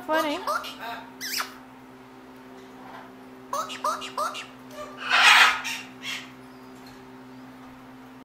so funny.